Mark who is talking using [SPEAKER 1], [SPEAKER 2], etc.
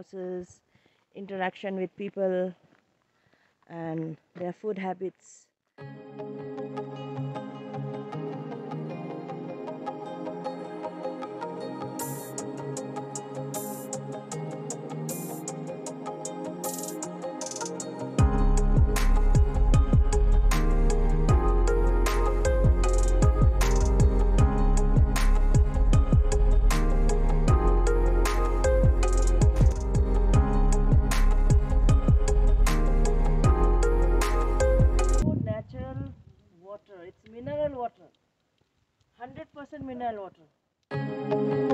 [SPEAKER 1] houses, interaction with people, and their food habits. Natural water. It's mineral water. 100% mineral water.